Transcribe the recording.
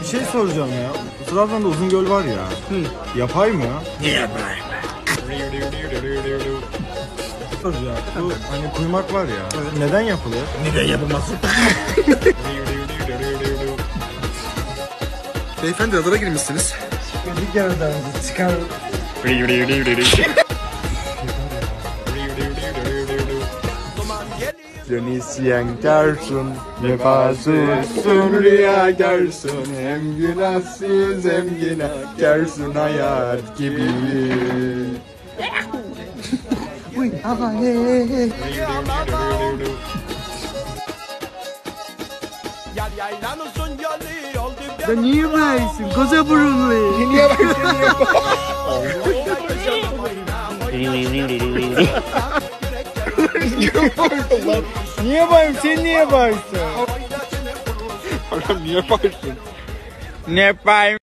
Bir şey soracağım ya. Trabzon'da Uzungöl var ya. Yapay mı? Soracağım. Bu hani kuymak var ya. Neden yapılır? Neden yapılmasın? Beyefendi radara girmişsiniz. Bir kere daha çıkar. İsteyen görsün, vefasızsın rüya görsün Hem günahsız hem günah görsün hayat gibi Uy, ama he he he. Ya niye böylesin? Koza burunlu. Niye Niye Не бойся, не бойся. Не бойся. Не бойся.